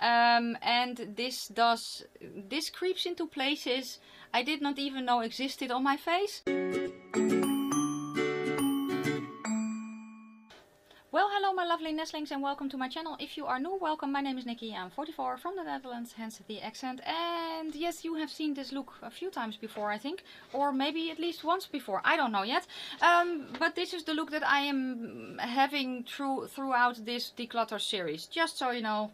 Um, and this does, this creeps into places I did not even know existed on my face. Well, hello my lovely nestlings and welcome to my channel. If you are new, welcome. My name is Nikki. I'm 44 from the Netherlands, hence the accent. And yes, you have seen this look a few times before, I think. Or maybe at least once before. I don't know yet. Um, but this is the look that I am having through throughout this declutter series. Just so you know,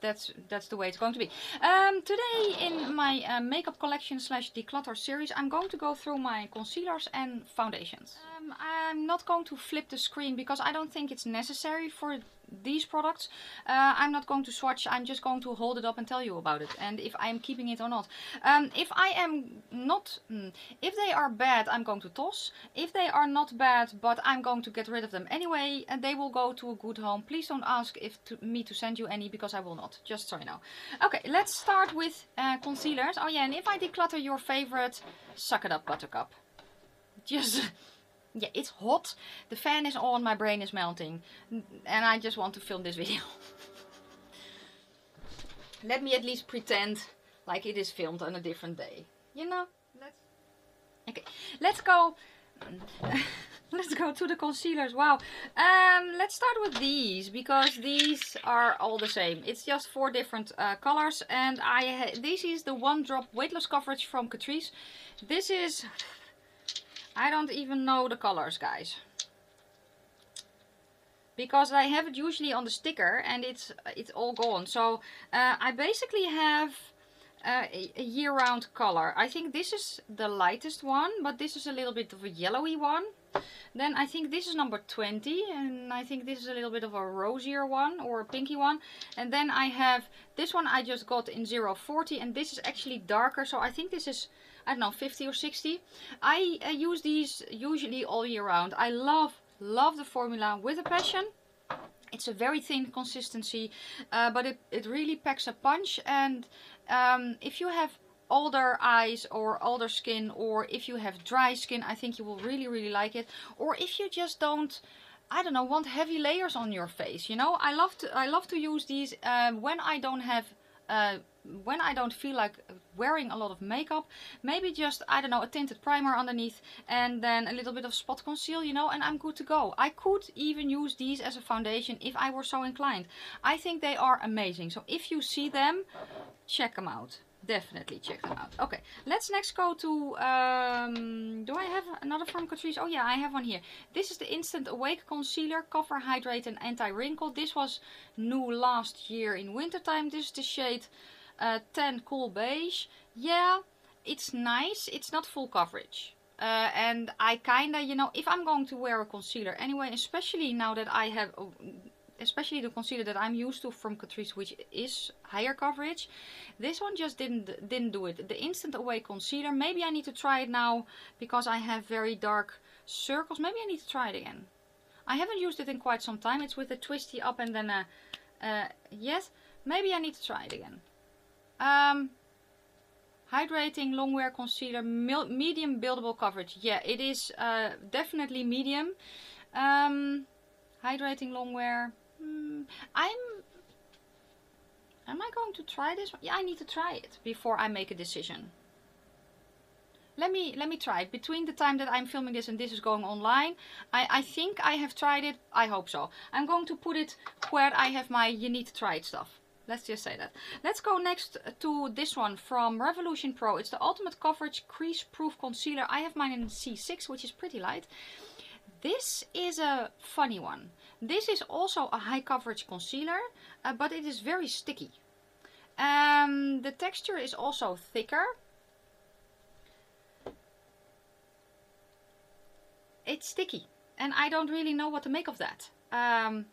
that's that's the way it's going to be. Um, today in my uh, makeup collection slash declutter series I'm going to go through my concealers and foundations. I'm not going to flip the screen because I don't think it's necessary for these products. Uh, I'm not going to swatch, I'm just going to hold it up and tell you about it and if I am keeping it or not. Um, if I am not, mm, if they are bad I'm going to toss. If they are not bad but I'm going to get rid of them anyway and they will go to a good home. Please don't ask if to, me to send you any because I will not, just so you know. Okay, let's start with uh, concealers. Oh yeah, and if I declutter your favorite, suck it up buttercup. Just yeah, it's hot. The fan is on, my brain is melting. And I just want to film this video. Let me at least pretend like it is filmed on a different day. You know? Let's Okay, let's go let's go to the concealers. Wow. Um, let's start with these because these are all the same. It's just four different uh, colors and I this is the one drop weightless coverage from Catrice. This is I don't even know the colors, guys. Because I have it usually on the sticker and it's it's all gone. So uh, I basically have uh, a year-round color. I think this is the lightest one, but this is a little bit of a yellowy one. Then I think this is number 20 and I think this is a little bit of a rosier one or a pinky one. And then I have this one I just got in 040 and this is actually darker. So I think this is I don't know, 50 or 60. I uh, use these usually all year round. I love, love the formula with a passion. It's a very thin consistency, uh, but it, it really packs a punch. And um, if you have older eyes or older skin, or if you have dry skin, I think you will really, really like it. Or if you just don't I don't know, want heavy layers on your face. You know, I love to I love to use these um, when I don't have uh, when I don't feel like wearing a lot of makeup, maybe just, I don't know, a tinted primer underneath and then a little bit of spot conceal, you know, and I'm good to go. I could even use these as a foundation if I were so inclined. I think they are amazing. So if you see them, check them out definitely check them out. Okay, let's next go to, um, do I have another from Catrice? Oh yeah, I have one here. This is the Instant Awake Concealer, Cover, Hydrate and Anti-Wrinkle. This was new last year in wintertime. This is the shade uh, 10 Cool Beige. Yeah, it's nice. It's not full coverage. Uh, and I kinda, you know, if I'm going to wear a concealer anyway, especially now that I have, oh, especially the concealer that I'm used to from Catrice, which is higher coverage, this one just didn't didn't do it. The Instant Awake Concealer, maybe I need to try it now because I have very dark circles. Maybe I need to try it again. I haven't used it in quite some time. It's with a twisty up and then a, uh, yes, maybe I need to try it again. Um, hydrating long wear concealer, medium buildable coverage. Yeah, it is uh, definitely medium. Um, hydrating long wear. Hmm, I'm. Am I going to try this? Yeah, I need to try it before I make a decision. Let me let me try it. Between the time that I'm filming this and this is going online, I, I think I have tried it. I hope so. I'm going to put it where I have my you need to try it stuff. Let's just say that. Let's go next to this one from Revolution Pro. It's the Ultimate Coverage Crease Proof Concealer. I have mine in C6, which is pretty light. This is a funny one. This is also a high coverage concealer, uh, but it is very sticky. Um, the texture is also thicker. It's sticky, and I don't really know what to make of that. Um,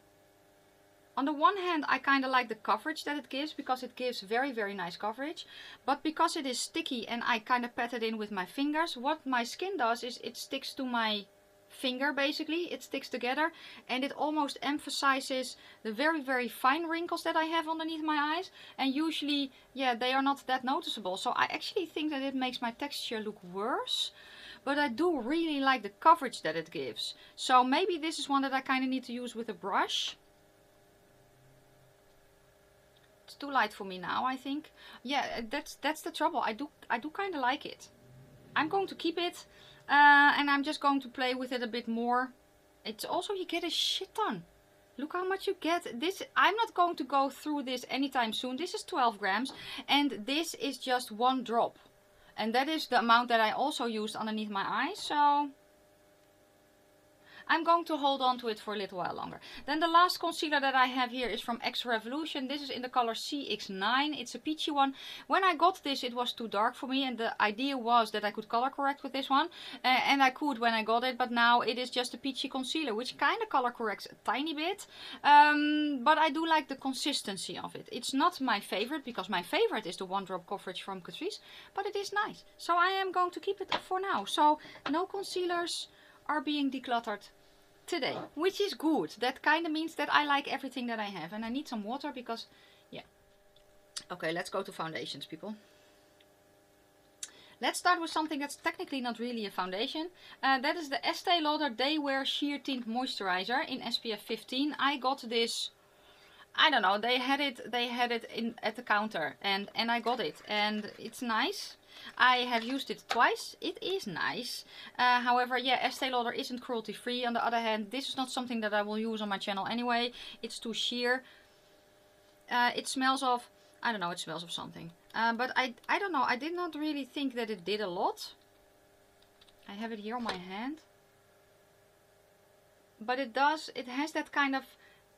on the one hand, I kind of like the coverage that it gives because it gives very, very nice coverage. But because it is sticky and I kind of pat it in with my fingers, what my skin does is it sticks to my finger basically. It sticks together and it almost emphasizes the very, very fine wrinkles that I have underneath my eyes. And usually, yeah, they are not that noticeable. So I actually think that it makes my texture look worse but I do really like the coverage that it gives. So maybe this is one that I kind of need to use with a brush It's too light for me now, I think. Yeah, that's that's the trouble. I do I do kind of like it. I'm going to keep it. Uh, and I'm just going to play with it a bit more. It's also, you get a shit ton. Look how much you get. This I'm not going to go through this anytime soon. This is 12 grams. And this is just one drop. And that is the amount that I also used underneath my eyes. So I'm going to hold on to it for a little while longer. Then the last concealer that I have here is from X Revolution. This is in the color CX9. It's a peachy one. When I got this, it was too dark for me. And the idea was that I could color correct with this one. Uh, and I could when I got it. But now it is just a peachy concealer, which kind of color corrects a tiny bit. Um, but I do like the consistency of it. It's not my favorite, because my favorite is the one drop coverage from Catrice. But it is nice. So I am going to keep it for now. So no concealers are being decluttered today, which is good. That kind of means that I like everything that I have. And I need some water because, yeah. Okay, let's go to foundations, people. Let's start with something that's technically not really a foundation. Uh, that is the Estee Lauder Day Wear Sheer Tint Moisturizer in SPF 15. I got this I don't know. They had it. They had it in at the counter, and and I got it, and it's nice. I have used it twice. It is nice. Uh, however, yeah, Estee Lauder isn't cruelty free. On the other hand, this is not something that I will use on my channel anyway. It's too sheer. Uh, it smells of, I don't know, it smells of something. Uh, but I, I don't know, I did not really think that it did a lot. I have it here on my hand. But it does, it has that kind of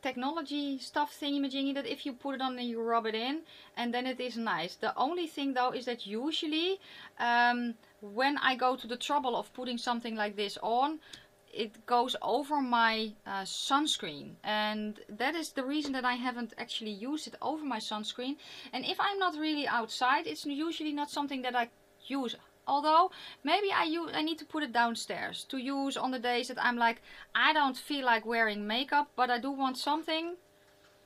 technology stuff thingy that if you put it on and you rub it in and then it is nice. The only thing though is that usually um, when I go to the trouble of putting something like this on it goes over my uh, sunscreen and that is the reason that I haven't actually used it over my sunscreen and if I'm not really outside it's usually not something that I use Although, maybe I, use, I need to put it downstairs to use on the days that I'm like, I don't feel like wearing makeup, but I do want something.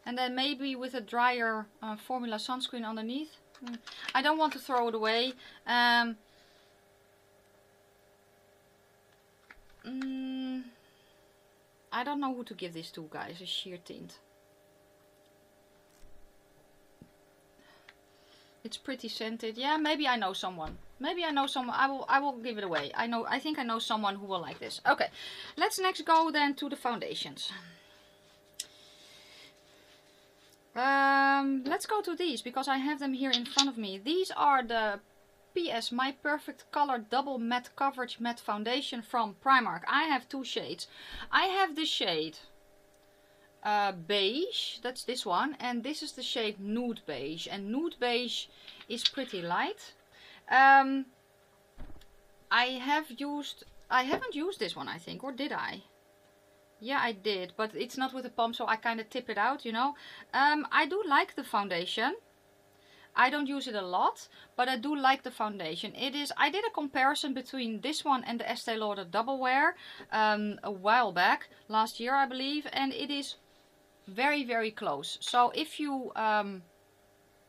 And then maybe with a drier uh, formula sunscreen underneath. Mm. I don't want to throw it away. Um, mm, I don't know who to give this to, guys. A sheer tint. It's pretty scented. Yeah, maybe I know someone. Maybe I know someone. I will I will give it away. I know I think I know someone who will like this. Okay. Let's next go then to the foundations. Um, let's go to these because I have them here in front of me. These are the PS My Perfect Color Double Matte Coverage Matte Foundation from Primark. I have two shades. I have the shade uh, beige, that's this one, and this is the shade nude beige. And nude beige is pretty light. Um, I have used, I haven't used this one I think, or did I? Yeah, I did, but it's not with a pump, so I kind of tip it out, you know. Um, I do like the foundation. I don't use it a lot, but I do like the foundation. It is. I did a comparison between this one and the Estee Lauder Double Wear um, a while back, last year I believe, and it is very, very close. So if you um,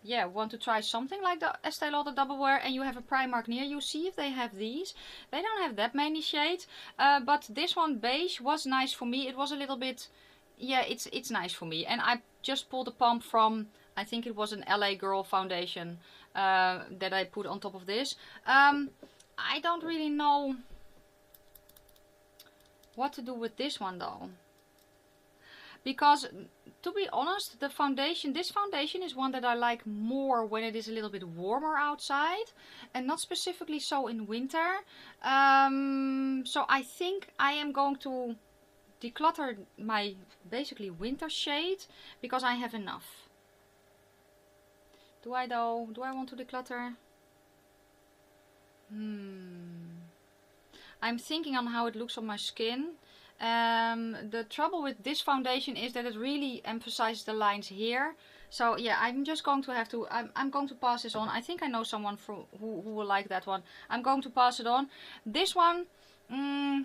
yeah, want to try something like the Estee Lauder Double Wear and you have a Primark near you, see if they have these. They don't have that many shades, uh, but this one beige was nice for me. It was a little bit, yeah, it's it's nice for me. And I just pulled a pump from, I think it was an LA Girl foundation uh, that I put on top of this. Um, I don't really know what to do with this one though because to be honest the foundation this foundation is one that I like more when it is a little bit warmer outside and not specifically so in winter. Um, so I think I am going to declutter my basically winter shade because I have enough. Do I though? Do I want to declutter? Hmm. I'm thinking on how it looks on my skin um, the trouble with this foundation is that it really emphasizes the lines here. So yeah, I'm just going to have to, I'm, I'm going to pass this on. I think I know someone who, who will like that one. I'm going to pass it on. This one, mm,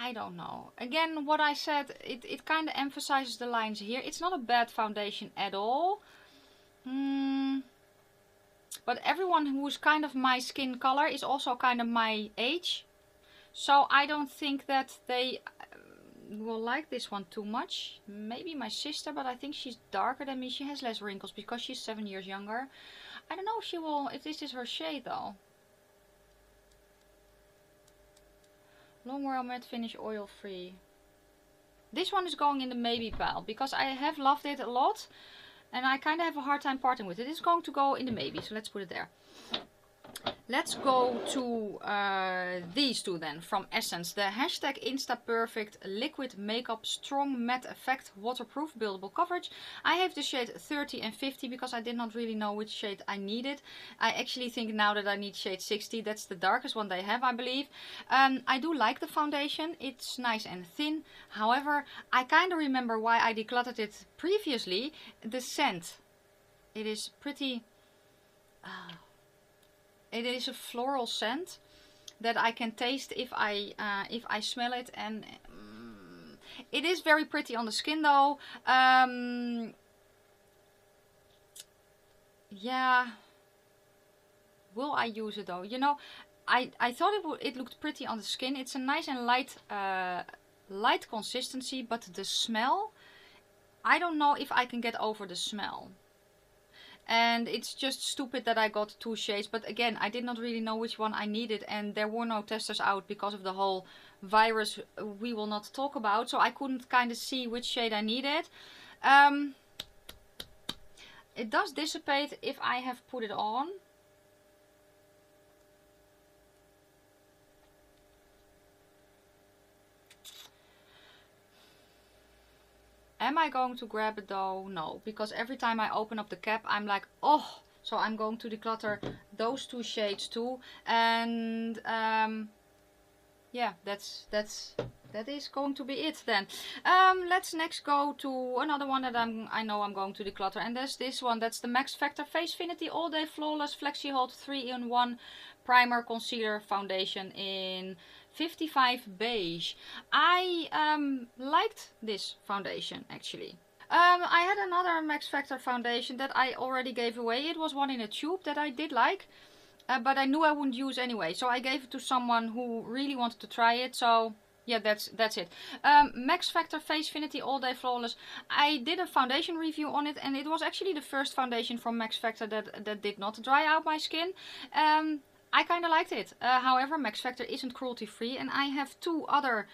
I don't know. Again, what I said, it, it kind of emphasizes the lines here. It's not a bad foundation at all. Hmm. But everyone who's kind of my skin color is also kind of my age. So I don't think that they uh, will like this one too much. Maybe my sister, but I think she's darker than me. She has less wrinkles because she's seven years younger. I don't know if she will, if this is her shade though. Long wear matte finish oil free. This one is going in the maybe pile because I have loved it a lot and I kind of have a hard time parting with it. It's going to go in the maybe, so let's put it there. Let's go to uh, these two then from Essence. The hashtag InstaPerfect Liquid Makeup Strong Matte Effect Waterproof Buildable Coverage. I have the shade 30 and 50 because I did not really know which shade I needed. I actually think now that I need shade 60. That's the darkest one they have, I believe. Um, I do like the foundation. It's nice and thin. However, I kind of remember why I decluttered it previously. The scent. It is pretty... Uh, it is a floral scent that I can taste if I uh, if I smell it. And um, it is very pretty on the skin though. Um, yeah. Will I use it though? You know I, I thought it, it looked pretty on the skin. It's a nice and light uh, light consistency but the smell I don't know if I can get over the smell and it's just stupid that I got two shades but again I did not really know which one I needed and there were no testers out because of the whole virus we will not talk about so I couldn't kind of see which shade I needed. Um, it does dissipate if I have put it on Am I going to grab it though? No, because every time I open up the cap, I'm like, oh, so I'm going to declutter those two shades too. And um, yeah, that's that's that is going to be it then. Um, let's next go to another one that I'm I know I'm going to declutter, and that's this one. That's the Max Factor Facefinity All Day Flawless Flexi Hold 3-in-1 Primer, Concealer, Foundation in 55 beige. I um, liked this foundation actually. Um, I had another Max Factor foundation that I already gave away. It was one in a tube that I did like. Uh, but I knew I wouldn't use anyway. So I gave it to someone who really wanted to try it. So yeah, that's that's it. Um, Max Factor Facefinity All Day Flawless. I did a foundation review on it and it was actually the first foundation from Max Factor that, that did not dry out my skin. Um, I kind of liked it. Uh, however, Max Factor isn't cruelty free and I have two other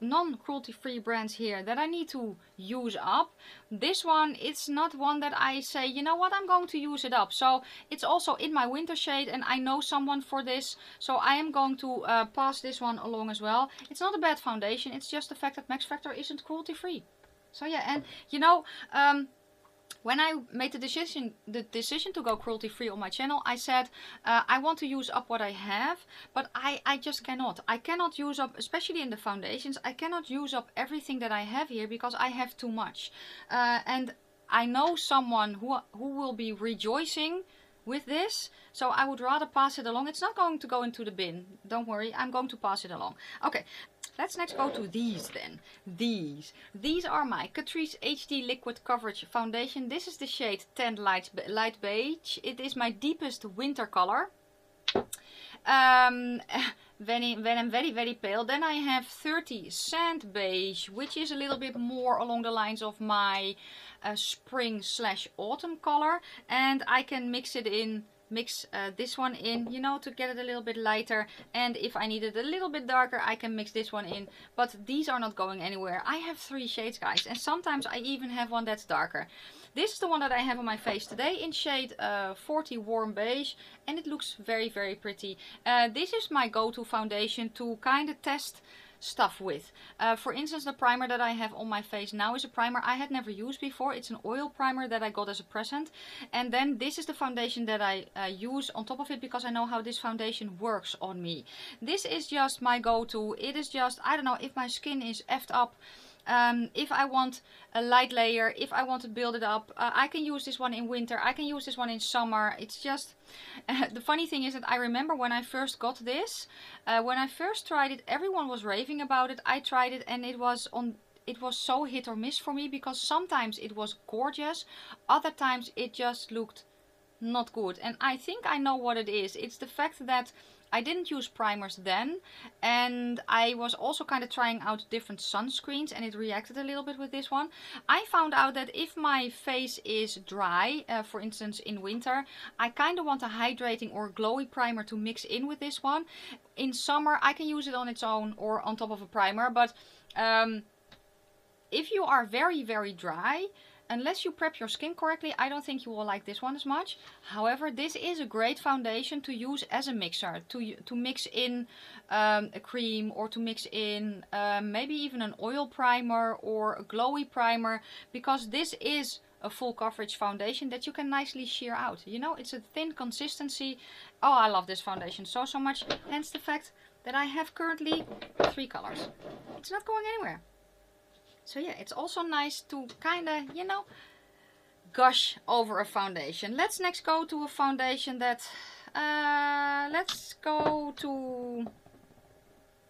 non-cruelty free brands here that I need to use up. This one, it's not one that I say, you know what, I'm going to use it up. So it's also in my winter shade and I know someone for this. So I am going to uh, pass this one along as well. It's not a bad foundation, it's just the fact that Max Factor isn't cruelty free. So yeah, and you know, um, when I made the decision the decision to go cruelty free on my channel, I said uh, I want to use up what I have, but I, I just cannot. I cannot use up, especially in the foundations, I cannot use up everything that I have here because I have too much. Uh, and I know someone who, who will be rejoicing with this. So I would rather pass it along. It's not going to go into the bin. Don't worry, I'm going to pass it along. Okay, let's next go to these then. These. These are my Catrice HD Liquid Coverage Foundation. This is the shade 10 Light, light Beige. It is my deepest winter color. Um, when, when I'm very very pale then I have 30 Sand Beige which is a little bit more along the lines of my uh, spring slash autumn color and I can mix it in mix uh, this one in you know to get it a little bit lighter. And if I need it a little bit darker I can mix this one in. But these are not going anywhere. I have three shades guys. And sometimes I even have one that's darker. This is the one that I have on my face today in shade uh, 40 Warm Beige. And it looks very very pretty. Uh, this is my go-to foundation to kind of test stuff with. Uh, for instance, the primer that I have on my face now is a primer I had never used before. It's an oil primer that I got as a present. And then this is the foundation that I uh, use on top of it because I know how this foundation works on me. This is just my go-to. It is just, I don't know, if my skin is effed up, um, if I want a light layer, if I want to build it up, uh, I can use this one in winter, I can use this one in summer. It's just, the funny thing is that I remember when I first got this, uh, when I first tried it, everyone was raving about it. I tried it and it was on it was so hit or miss for me because sometimes it was gorgeous, other times it just looked not good. And I think I know what it is. It's the fact that I didn't use primers then and I was also kind of trying out different sunscreens and it reacted a little bit with this one. I found out that if my face is dry, uh, for instance in winter, I kind of want a hydrating or glowy primer to mix in with this one. In summer I can use it on its own or on top of a primer but um, if you are very very dry unless you prep your skin correctly, I don't think you will like this one as much. However, this is a great foundation to use as a mixer, to, to mix in um, a cream or to mix in um, maybe even an oil primer or a glowy primer, because this is a full coverage foundation that you can nicely sheer out. You know, it's a thin consistency. Oh, I love this foundation so, so much. Hence the fact that I have currently three colors. It's not going anywhere. So yeah, it's also nice to kind of, you know, gush over a foundation. Let's next go to a foundation that, uh, let's go to,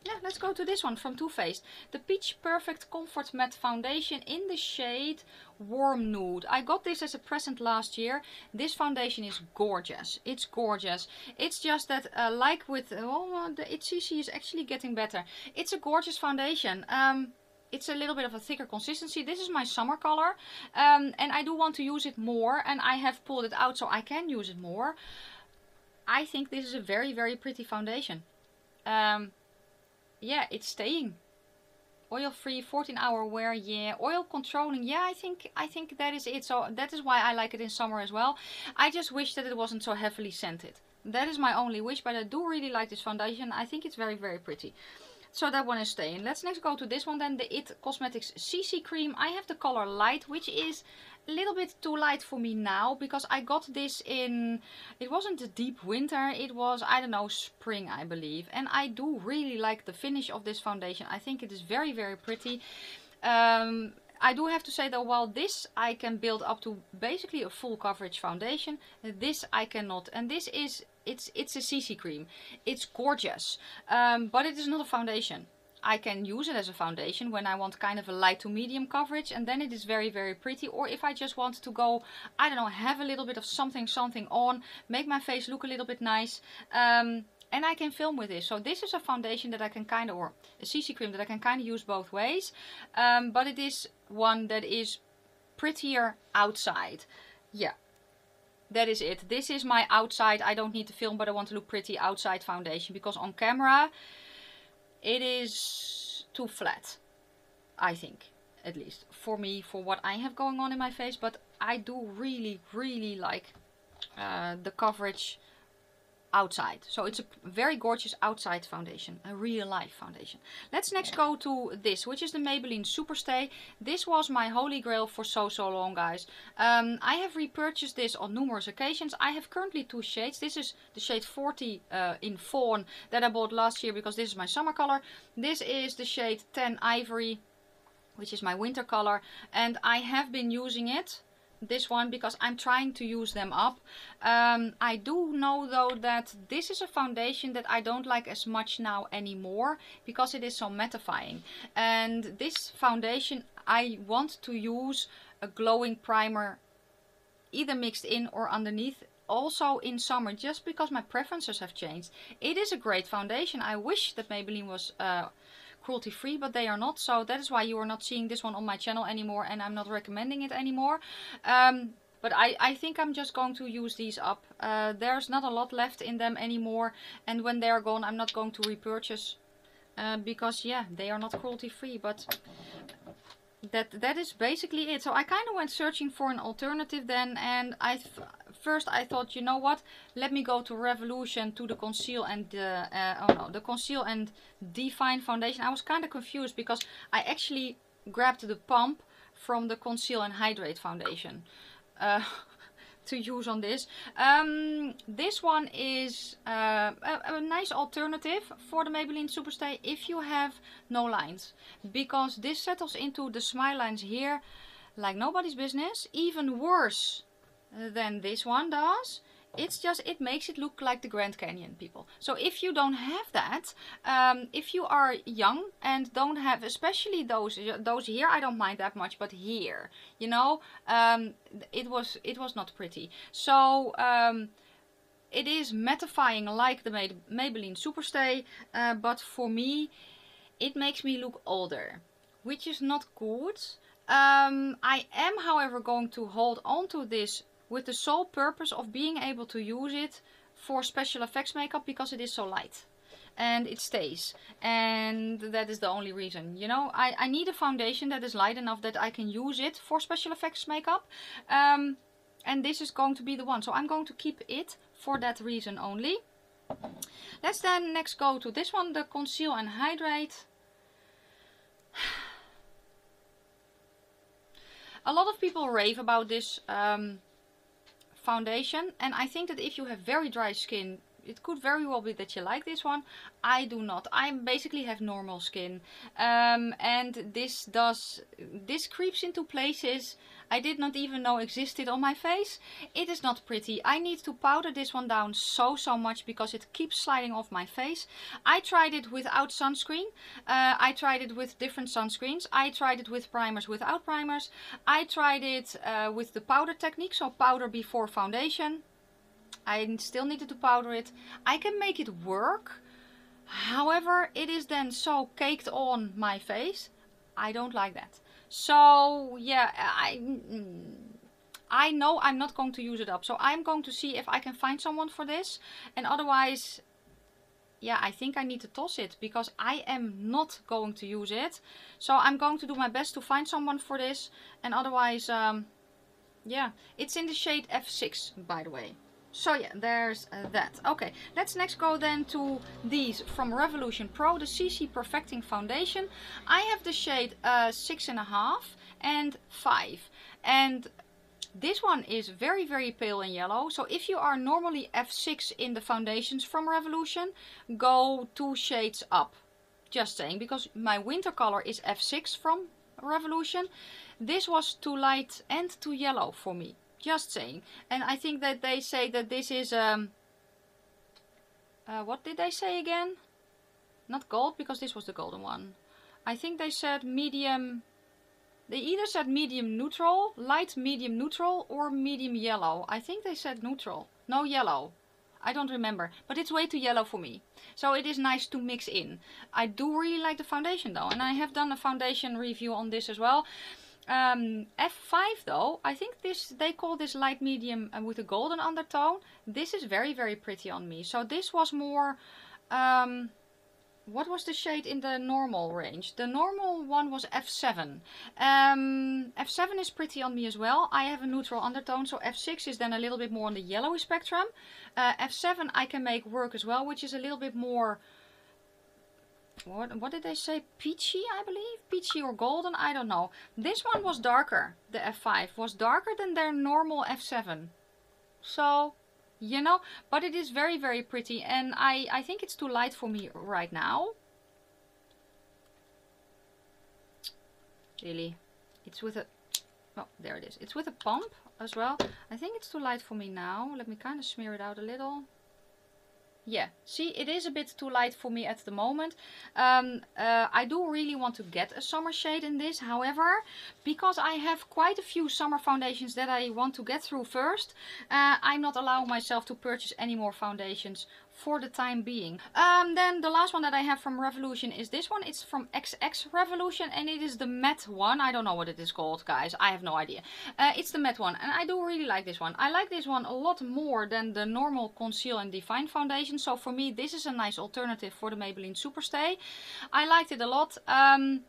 yeah, let's go to this one from Too Faced. The Peach Perfect Comfort Matte Foundation in the shade Warm Nude. I got this as a present last year. This foundation is gorgeous. It's gorgeous. It's just that, uh, like with, oh, the HCC is actually getting better. It's a gorgeous foundation. Um, it's a little bit of a thicker consistency. This is my summer color. Um, and I do want to use it more. And I have pulled it out so I can use it more. I think this is a very, very pretty foundation. Um, yeah, it's staying. Oil free, 14 hour wear, yeah. Oil controlling, yeah, I think I think that is it. So that is why I like it in summer as well. I just wish that it wasn't so heavily scented. That is my only wish, but I do really like this foundation. I think it's very, very pretty. So that one is staying. Let's next go to this one then, the IT Cosmetics CC Cream. I have the color Light, which is a little bit too light for me now because I got this in, it wasn't a deep winter, it was, I don't know, spring I believe. And I do really like the finish of this foundation. I think it is very, very pretty. Um, I do have to say though, while this I can build up to basically a full coverage foundation, this I cannot. And this is it's it's a CC cream. It's gorgeous, um, but it is not a foundation. I can use it as a foundation when I want kind of a light to medium coverage and then it is very very pretty or if I just want to go I don't know have a little bit of something something on make my face look a little bit nice um, and I can film with this so this is a foundation that I can kind of or a CC cream that I can kind of use both ways um, but it is one that is prettier outside yeah that is it. This is my outside, I don't need to film, but I want to look pretty outside foundation. Because on camera, it is too flat. I think, at least. For me, for what I have going on in my face. But I do really, really like uh, the coverage outside. So it's a very gorgeous outside foundation, a real life foundation. Let's next go to this, which is the Maybelline Superstay. This was my holy grail for so, so long, guys. Um, I have repurchased this on numerous occasions. I have currently two shades. This is the shade 40 uh, in Fawn that I bought last year because this is my summer color. This is the shade 10 Ivory, which is my winter color. And I have been using it this one because I'm trying to use them up. Um, I do know though that this is a foundation that I don't like as much now anymore because it is so mattifying. And this foundation I want to use a glowing primer either mixed in or underneath also in summer just because my preferences have changed. It is a great foundation. I wish that Maybelline was uh, cruelty free but they are not so that is why you are not seeing this one on my channel anymore and I'm not recommending it anymore um, but I, I think I'm just going to use these up. Uh, there's not a lot left in them anymore. And when they are gone, I'm not going to repurchase. Uh, because, yeah, they are not cruelty free. But that that is basically it. So I kind of went searching for an alternative then. And I first I thought, you know what? Let me go to Revolution to the Conceal and uh, uh, oh no, the Conceal and Define foundation. I was kind of confused because I actually grabbed the pump from the Conceal and Hydrate foundation. Uh, to use on this. Um, this one is uh, a, a, nice alternative for the Maybelline Superstay if you have no lines. Because this settles into the smile lines here like nobody's business. Even worse than this one does it's just it makes it look like the Grand Canyon people so if you don't have that um, if you are young and don't have especially those those here I don't mind that much but here you know um, it was it was not pretty so um, it is mattifying like the Maybelline Superstay, uh, but for me, it makes me look older, which is not good. Um, I am, however, going to hold on to this with the sole purpose of being able to use it for special effects makeup because it is so light. And it stays. And that is the only reason you know? I, I need a foundation that is light enough that I can use it for special effects makeup. Um, and this is going to be the one. So I'm going to keep it for that reason only. Let's then next go to this one the conceal and hydrate. A lot of people rave about this um, foundation and I think that if you have very dry skin it could very well be that you like this one. I do not. I basically have normal skin. Um, and this does, this creeps into places I did not even know existed on my face. It is not pretty. I need to powder this one down so, so much because it keeps sliding off my face. I tried it without sunscreen. Uh, I tried it with different sunscreens. I tried it with primers without primers. I tried it uh, with the powder technique, so powder before foundation. I still needed to powder it. I can make it work. However, it is then so caked on my face. I don't like that. So, yeah, I... I know I'm not going to use it up. So I'm going to see if I can find someone for this. And otherwise, yeah, I think I need to toss it because I am not going to use it. So I'm going to do my best to find someone for this. And otherwise, um, yeah, it's in the shade F6, by the way. So yeah, there's uh, that. Okay, let's next go then to these from Revolution Pro, the CC Perfecting Foundation. I have the shade uh, six and a half and five, and this one is very very pale and yellow. So if you are normally F6 in the foundations from Revolution, go two shades up. Just saying, because my winter color is F6 from Revolution. This was too light and too yellow for me. Just saying. And I think that they say that this is... Um, uh, what did they say again? Not gold, because this was the golden one. I think they said medium... They either said medium neutral, light medium neutral, or medium yellow. I think they said neutral. No yellow. I don't remember. But it's way too yellow for me. So it is nice to mix in. I do really like the foundation though. And I have done a foundation review on this as well. Um, F5 though, I think this they call this light medium uh, with a golden undertone. This is very very pretty on me. So this was more, um, what was the shade in the normal range? The normal one was F7. Um, F7 is pretty on me as well. I have a neutral undertone, so F6 is then a little bit more on the yellowy spectrum. Uh, F7 I can make work as well, which is a little bit more what, what did they say? Peachy, I believe? Peachy or golden? I don't know. This one was darker. The F5 was darker than their normal F7. So, you know, but it is very, very pretty. And I, I think it's too light for me right now. Really. It's with a... Oh, there it is. It's with a pump as well. I think it's too light for me now. Let me kind of smear it out a little yeah. See it is a bit too light for me at the moment. Um, uh, I do really want to get a summer shade in this. However because I have quite a few summer foundations that I want to get through first uh, I'm not allowing myself to purchase any more foundations for the time being. Um, then the last one that I have from Revolution is this one. It's from XX Revolution and it is the matte one. I don't know what it is called, guys. I have no idea. Uh, it's the matte one and I do really like this one. I like this one a lot more than the normal Conceal and Define foundation. So for me, this is a nice alternative for the Maybelline Superstay. I liked it a lot. Um,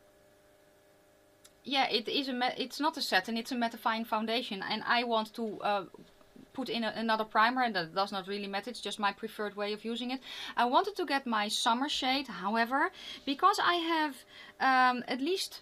yeah, it is a it's not a satin, it's a mattifying foundation, and I want to uh, put in a, another primer and that does not really matter. It's just my preferred way of using it. I wanted to get my summer shade. However, because I have um, at least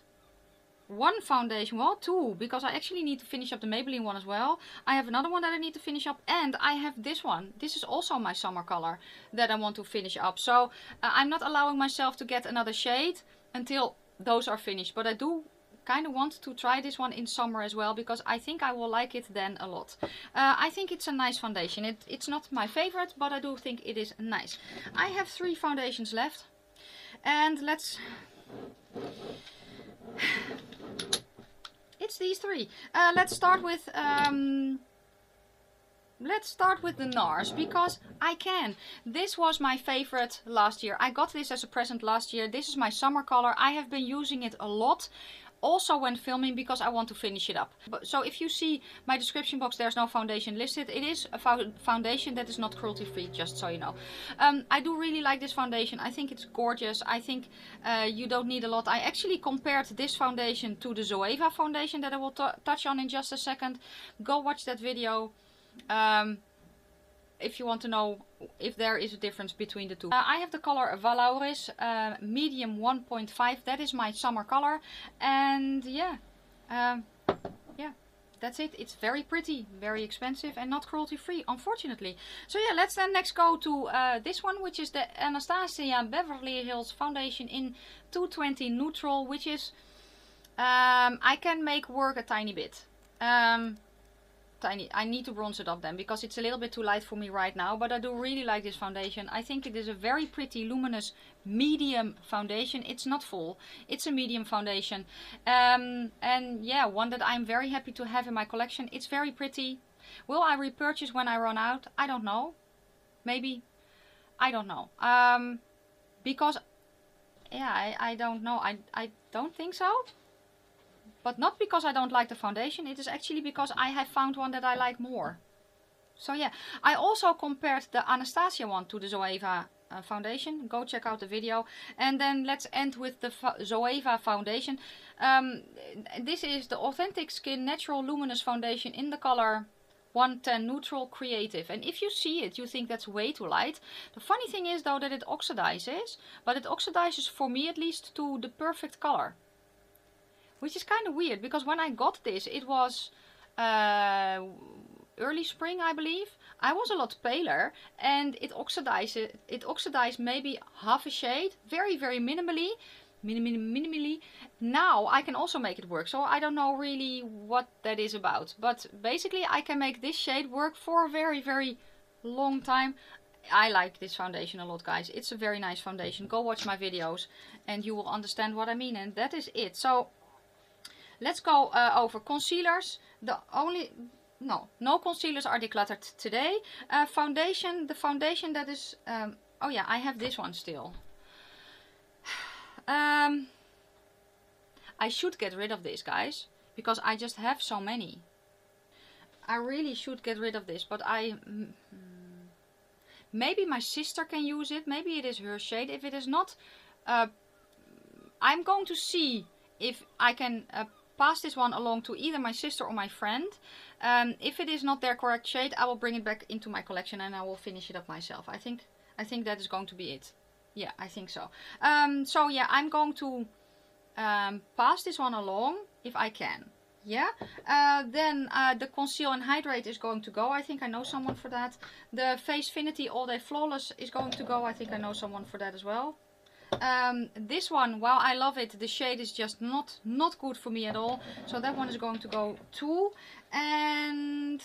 one foundation, well two, because I actually need to finish up the Maybelline one as well. I have another one that I need to finish up and I have this one. This is also my summer color that I want to finish up. So uh, I'm not allowing myself to get another shade until those are finished. But I do kind of want to try this one in summer as well because I think I will like it then a lot. Uh, I think it's a nice foundation. It, it's not my favorite, but I do think it is nice. I have three foundations left. And let's... It's these three. Uh, let's start with... Um, let's start with the NARS because I can. This was my favorite last year. I got this as a present last year. This is my summer color. I have been using it a lot also when filming because I want to finish it up. But, so if you see my description box, there's no foundation listed. It is a foundation that is not cruelty free, just so you know. Um, I do really like this foundation. I think it's gorgeous. I think uh, you don't need a lot. I actually compared this foundation to the Zoeva foundation that I will touch on in just a second. Go watch that video. Um, if you want to know if there is a difference between the two. Uh, I have the color Vallauris uh, medium 1.5. That is my summer color. And yeah, um, yeah, that's it. It's very pretty, very expensive and not cruelty free, unfortunately. So yeah, let's then next go to uh, this one, which is the Anastasia Beverly Hills Foundation in 220 Neutral, which is, um, I can make work a tiny bit. Um, tiny. I need to bronze it up then because it's a little bit too light for me right now. But I do really like this foundation. I think it is a very pretty luminous medium foundation. It's not full. It's a medium foundation. Um, and yeah, one that I'm very happy to have in my collection. It's very pretty. Will I repurchase when I run out? I don't know. Maybe. I don't know. Um, because, yeah, I, I don't know. I, I don't think so. But not because I don't like the foundation, it is actually because I have found one that I like more. So yeah, I also compared the Anastasia one to the Zoeva uh, foundation. Go check out the video. And then let's end with the Zoeva foundation. Um, this is the Authentic Skin Natural Luminous Foundation in the color 110 Neutral Creative. And if you see it, you think that's way too light. The funny thing is though that it oxidizes, but it oxidizes for me at least to the perfect color. Which is kind of weird because when I got this, it was uh, early spring, I believe. I was a lot paler and it oxidized, it oxidized maybe half a shade, very, very minimally. Minimally, minimally. Now I can also make it work. So I don't know really what that is about. But basically I can make this shade work for a very, very long time. I like this foundation a lot guys. It's a very nice foundation. Go watch my videos and you will understand what I mean. And that is it. So Let's go uh, over concealers. The only no, no concealers are decluttered today. Uh, foundation, the foundation that is, um, oh yeah, I have this one still. um, I should get rid of this, guys, because I just have so many. I really should get rid of this, but I, mm, maybe my sister can use it. Maybe it is her shade. If it is not, uh, I'm going to see if I can uh, pass this one along to either my sister or my friend. Um, if it is not their correct shade, I will bring it back into my collection and I will finish it up myself. I think I think that is going to be it. Yeah, I think so. Um, so yeah, I'm going to um, pass this one along if I can. Yeah, uh, then uh, the Conceal and Hydrate is going to go. I think I know someone for that. The Facefinity All Day Flawless is going to go. I think I know someone for that as well. Um, this one, while I love it, the shade is just not, not good for me at all. So that one is going to go too. And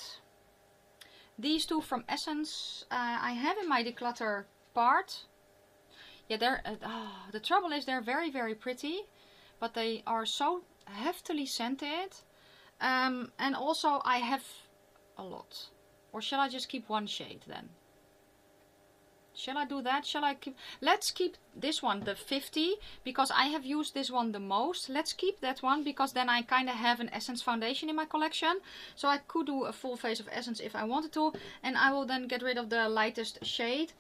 these two from Essence, uh, I have in my declutter part. Yeah, they're, uh, oh, the trouble is they're very, very pretty. But they are so heftily scented. Um, and also I have a lot. Or shall I just keep one shade then? Shall I do that? Shall I keep... Let's keep this one, the 50, because I have used this one the most. Let's keep that one, because then I kind of have an Essence foundation in my collection. So I could do a full face of Essence if I wanted to. And I will then get rid of the lightest shade.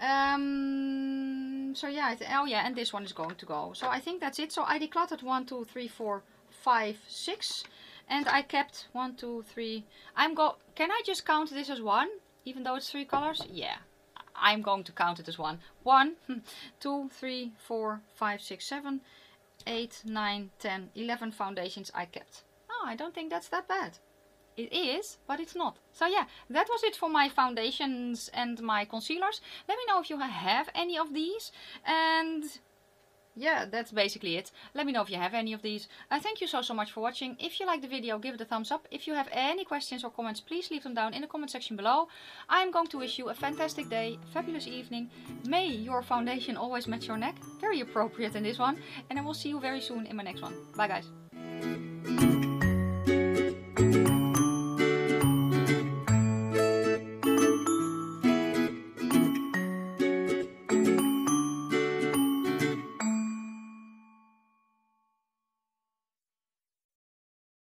Um, so yeah, oh yeah, and this one is going to go. So I think that's it. So I decluttered 1, 2, 3, 4, 5, 6. And I kept 1, 2, 3. I'm go. Can I just count this as one? Even though it's three colors? Yeah. I'm going to count it as one. One, two, three, four, five, six, seven, eight, nine, ten, eleven foundations I kept. Oh, I don't think that's that bad. It is, but it's not. So yeah, that was it for my foundations and my concealers. Let me know if you have any of these. And yeah, that's basically it. Let me know if you have any of these. Uh, thank you so, so much for watching. If you like the video, give it a thumbs up. If you have any questions or comments, please leave them down in the comment section below. I am going to wish you a fantastic day, fabulous evening. May your foundation always match your neck. Very appropriate in this one. And I will see you very soon in my next one. Bye guys.